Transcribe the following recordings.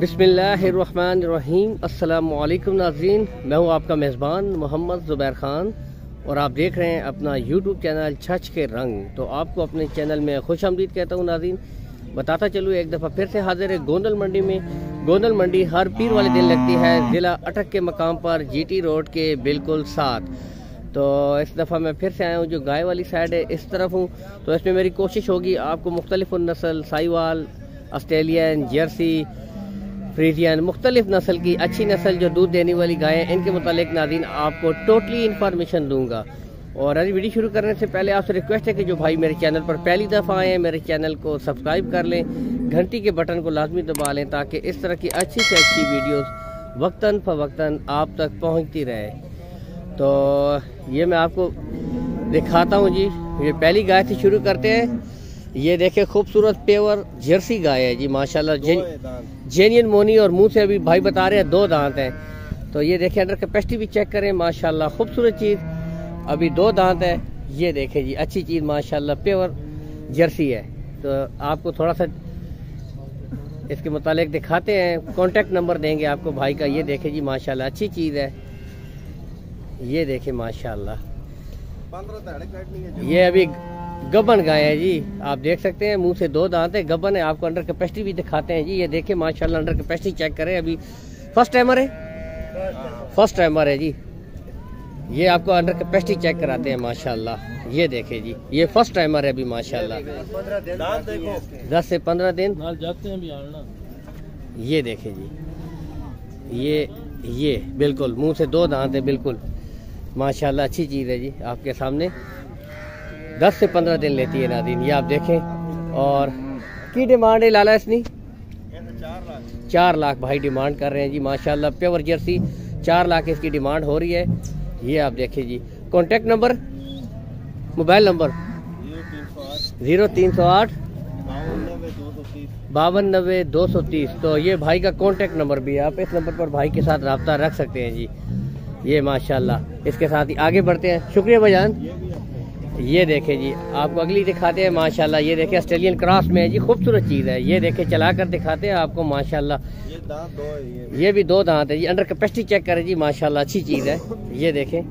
बिसमीम अल्लाम नाजरीन। मैं हूँ आपका मेज़बान मोहम्मद ज़ुबैर ख़ान। और आप देख रहे हैं अपना यूट्यूब चैनल छछ के रंग। तो आपको अपने चैनल में खुश आमदीद कहता हूँ नाजीन बताता चलूँ, एक दफ़ा फिर से हाजिर है गोंदल मंडी में। गोंदल मंडी हर पीर वाले दिन लगती है, ज़िला अटक के मकाम पर जीटी रोड के बिल्कुल साथ। तो इस दफ़ा मैं फिर से आया हूँ, जो गाय वाली साइड है, इस तरफ़ हूँ। तो इसमें मेरी कोशिश होगी, आपको मुख्तलिफ़ नस्ल साईवाल ऑस्ट्रेलियन जर्सी फ्रीजियन मुख्तलिफ़ नस्ल की अच्छी नस्ल जो दूध देने वाली गाय इनके मतलब नादिन आपको टोटली इन्फॉर्मेशन दूँगा। और अभी वीडियो शुरू करने से पहले आपसे रिक्वेस्ट है कि जो भाई मेरे चैनल पर पहली दफ़ा आए हैं, मेरे चैनल को सब्सक्राइब कर लें, घंटी के बटन को लाजमी दबा लें, ताकि इस तरह की अच्छी से अच्छी वीडियोस वक्ता फ़वक्ता आप तक पहुँचती रहे। तो ये मैं आपको दिखाता हूँ जी, ये पहली गाय से शुरू करते हैं। ये देखे खूबसूरत पेवर जर्सी गाय है जी माशाल्लाह। जेनियन मोनी और मुँह से अभी भाई बता रहे हैं दो दांत हैं। तो ये देखें अंडर कैपेसिटी भी चेक करें माशाल्लाह खूबसूरत चीज़। अभी दो दांत है। ये देखें जी अच्छी चीज़ माशाल्लाह पेवर जर्सी है। तो आपको थोड़ा सा इसके मुतालिक दिखाते हैं कॉन्टेक्ट नंबर देंगे आपको भाई का। ये देखें जी माशाल्लाह अच्छी चीज़ है। ये देखें माशाल्लाह। ये अभी गबन गाय है जी। आप देख सकते हैं मुँह से दो दांत है गबन है। आपको अंडर कैपेसिटी भी दिखाते हैं जी। ये देखिए माशाल्लाह अंडर कैपेसिटी चेक करें। अभी फ़र्स्ट टाइमर है? फ़र्स्ट टाइमर है जी। ये आपको अंडर कैपेसिटी चेक कराते हैं माशाल्लाह। ये देखे जी। ये फ़र्स्ट टाइमर है अभी माशाल्लाह। दस से पंद्रह दिन। ये देखे जी। ये ये बिल्कुल मुँह से दो दांत है बिल्कुल। माशाल्लाह अच्छी चीज़ है जी आपके सामने। दस से पंद्रह दिन लेती है नादीन ये आप देखें। और की डिमांड है लाला इसनी? चार लाख। भाई डिमांड कर रहे हैं जी, माशाल्लाह, प्योर जर्सी। चार लाख इसकी डिमांड हो रही है। ये आप देखें जी। Contact number? Mobile number? Zero तीन सौ आठ। बावन नबे दो सौ तीस। तो ये भाई का कॉन्टेक्ट नंबर भी है। आप इस नंबर पर भाई के साथ रबता रख सकते हैं जी। ये माशाल्लाह। इसके साथ ही आगे बढ़ते हैं। शुक्रिया भाईजान ये देखे जी आपको अगली दिखाते हैं माशाल्लाह ये देखे ऑस्ट्रेलियन क्रॉस में है जी खूबसूरत चीज़ है। ये देखे चला कर दिखाते हैं आपको माशाल्लाह। ये दांत दो है ये। भी दो दांत है जी अंडर कैपेसिटी चेक करें जी माशाल्लाह अच्छी चीज़ है। ये देखे।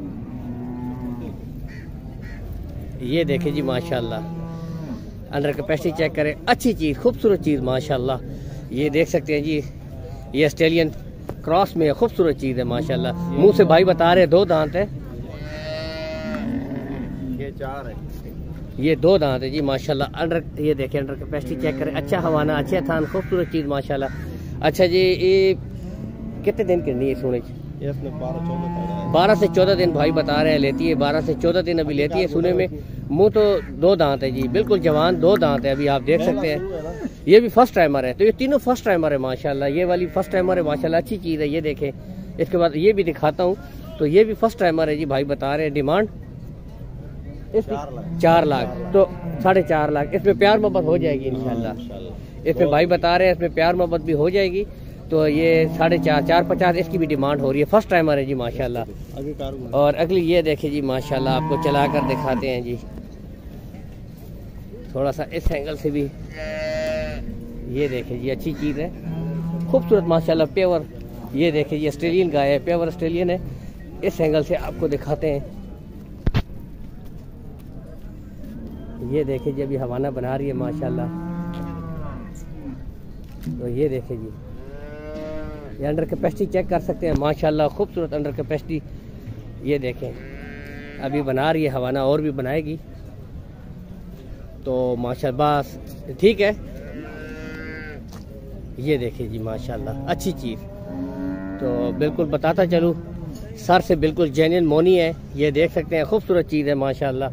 ये देखे जी माशाल्लाह। अंडर कैपेसिटी चेक करें अच्छी चीज़ खूबसूरत चीज़ माशाल्लाह। ये देख सकते हैं जी ये ऑस्ट्रेलियन क्रॉस में खूबसूरत चीज़ है माशाल्लाह। मुँह से भाई बता रहे दो दांत है। चार है। ये दो दांत है जी माशाल्लाह। अंडर ये देखें अंडर कैपेसिटी चेक करें। अच्छा हवाना अच्छा थान खूबसूरत चीज़ माशाल्लाह। अच्छा जी ये कितने दिन करनी है सोने बारह से चौदह दिन भाई बता रहे हैं लेती है। बारह से चौदह दिन अभी लेती है सुने में। मुँह तो दो दांत है जी बिल्कुल जवान दो दांत है अभी आप देख सकते हैं। ये भी फ़र्स्ट टाइमर है। तो ये तीनों फ़र्स्ट टाइमर है माशाल्लाह। ये वाली फ़र्स्ट टाइमर है माशाल्लाह अच्छी चीज़ है ये देखें। इसके बाद ये भी दिखाता हूँ। तो ये भी फ़र्स्ट टाइमर है जी भाई बता रहे हैं डिमांड चार लाख। तो साढ़े चार लाख। इसमें प्यार मोहब्बत हो जाएगी इनशाला इसमें भाई बता रहे हैं इसमें प्यार मोहब्बत भी हो जाएगी। तो ये साढ़े चार चार पचास इसकी भी डिमांड हो रही है। फ़र्स्ट टाइमर है जी माशाल्लाह। और अगली ये देखे जी माशाल्लाह आपको चला कर दिखाते हैं जी। थोड़ा सा इस एंगल से भी। ये देखे जी अच्छी चीज़ है। खूबसूरत माशाल्लाह प्योर ये देखे जी ऑस्ट्रेलियन गाय है प्योर ऑस्ट्रेलियन है। इस एंगल से आपको दिखाते हैं। ये देखे जी, अभी हवाना बना रही है, माशाल्लाह। तो ये देखे जी, ये अंडर कैपेसिटी चेक कर सकते हैं, माशाल्लाह, खूबसूरत अंडर कैपेसिटी ये देखें, अभी बना रही है हवाना, और भी बनाएगी। तो माशा बस, ठीक है। ये देखिए जी, माशाल्लाह, अच्छी चीज़। तो बिल्कुल बताता चलूँ, सर से बिल्कुल जेन्यन मोनी है, ये देख सकते हैं, खूबसूरत चीज़ है, माशाल्लाह।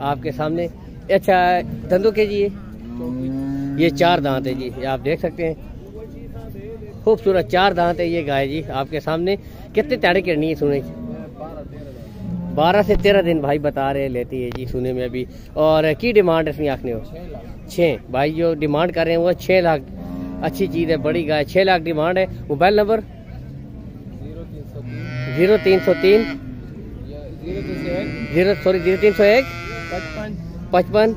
आपके सामने अच्छा धंधो के जी ये? चार दांत है जी आप देख सकते हैं। खूबसूरत चार दांत है ये गाय जी आपके सामने। कितने ताड़े करनी है सुने? बारह से तेरह दिन भाई बता रहे लेती है जी सुने में अभी। और की डिमांड इसमें आखने हो छः भाई जो डिमांड कर रहे हैं वो छः लाख। अच्छी चीज़ है बड़ी गाय। छः लाख डिमांड है। Mobile number? ज़ीरो तीन सौ तीन। ज़ीरो सॉरी ज़ीरो तीन सौ एक? पचपन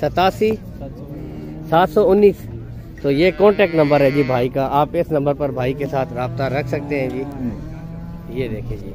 सतासी। सात सौ उन्नीस। तो ये कॉन्टेक्ट नंबर है जी भाई का। आप इस नंबर पर भाई के साथ रबता रख सकते हैं जी। ये देखिए जी।